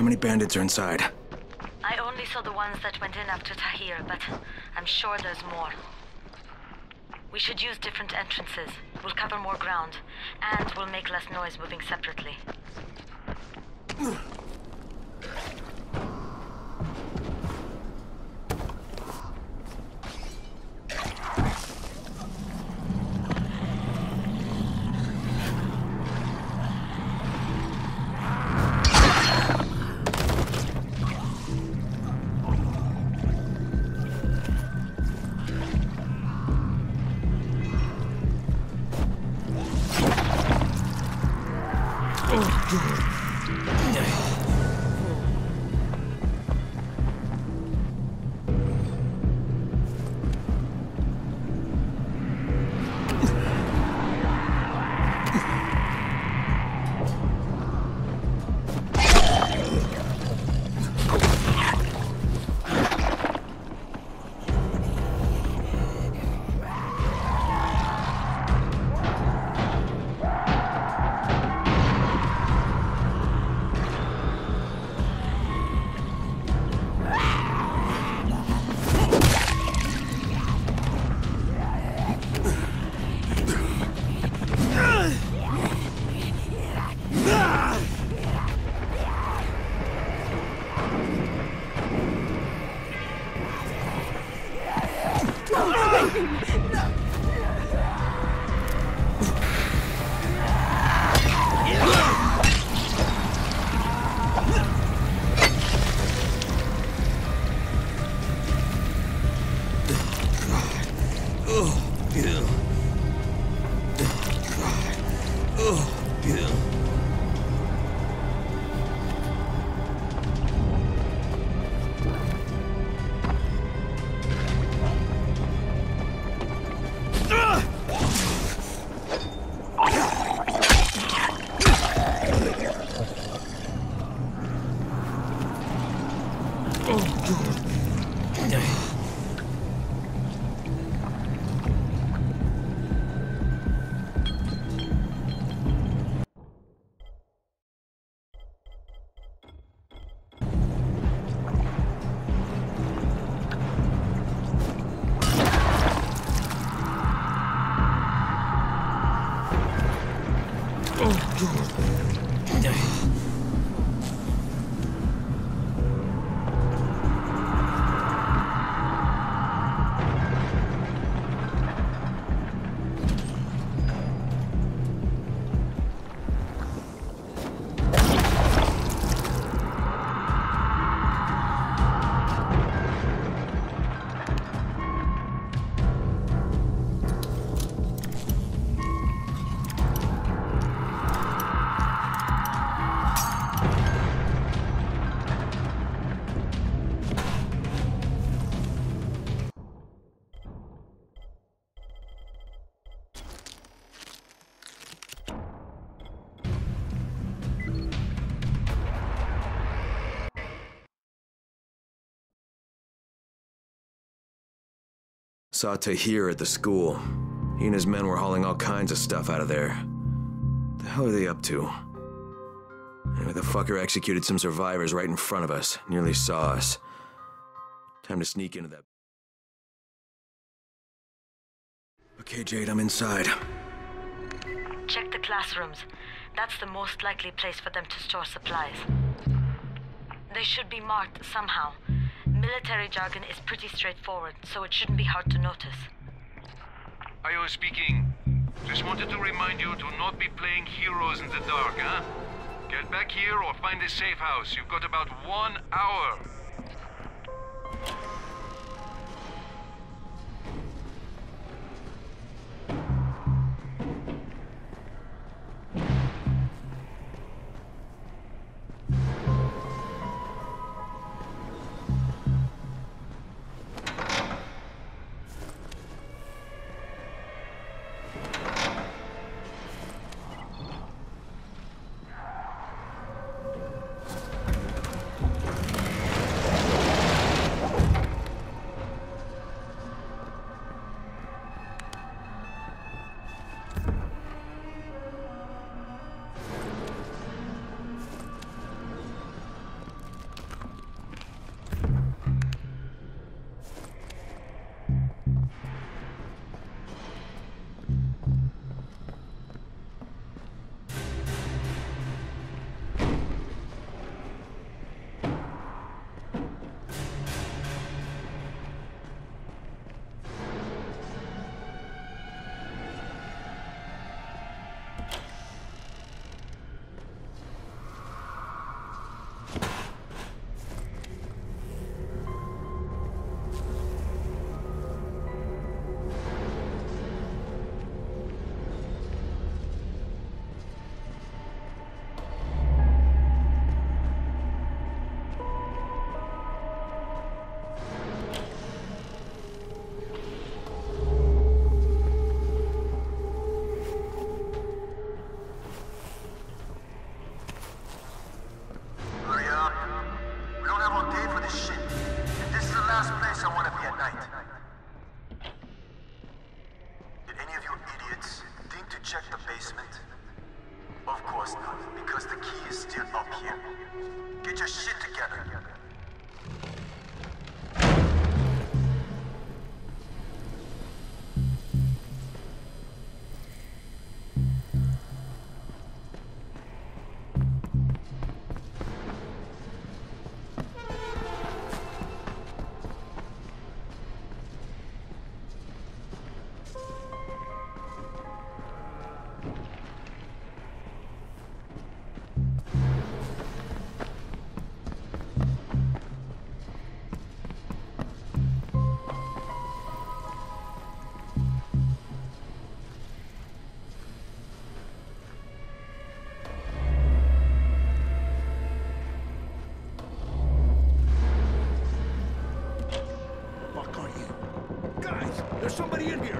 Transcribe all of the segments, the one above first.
How many bandits are inside? I only saw the ones that went in after Tahir, but I'm sure there's more. We should use different entrances. We'll cover more ground, and we'll make less noise moving separately. Oh, God. Saw Tahir at the school. He and his men were hauling all kinds of stuff out of there. The hell are they up to? Anyway, the fucker executed some survivors right in front of us. Nearly saw us. Time to sneak into that. Okay, Jade, I'm inside. Check the classrooms. That's the most likely place for them to store supplies. They should be marked somehow. Military jargon is pretty straightforward, so it shouldn't be hard to notice. Io speaking. Just wanted to remind you to not be playing heroes in the dark, huh? Get back here or find a safe house. You've got about one hour. Somebody in here!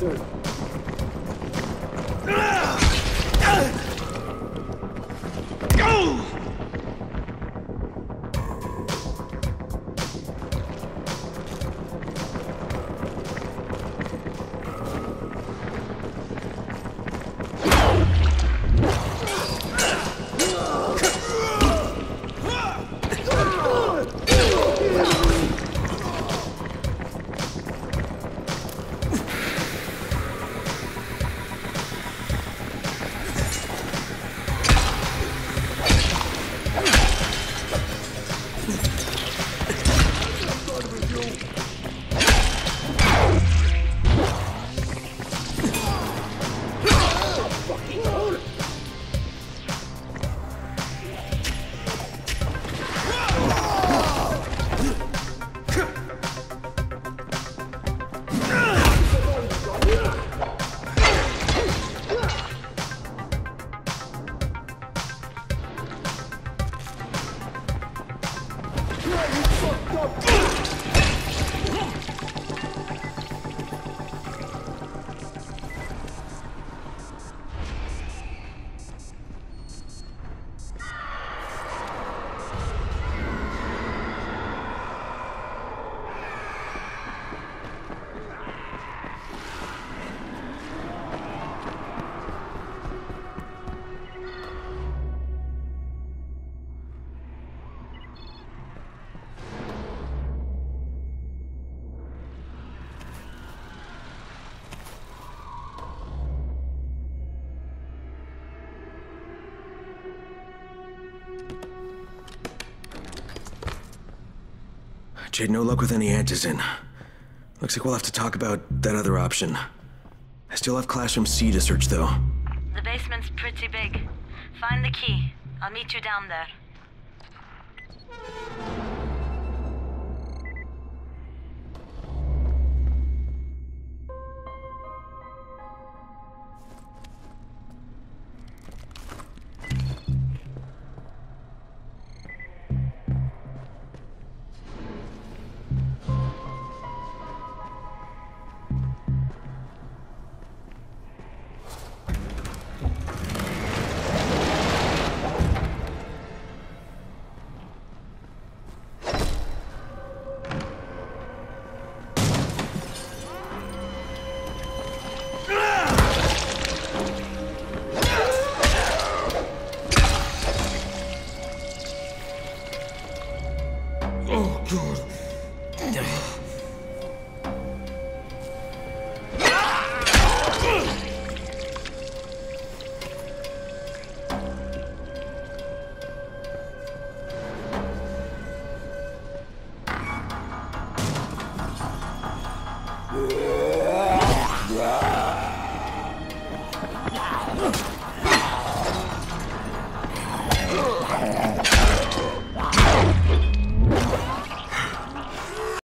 That bastard! Jade, no luck with any antizin. Looks like we'll have to talk about that other option. I still have Classroom C to search, though. The basement's pretty big. Find the key. I'll meet you down there.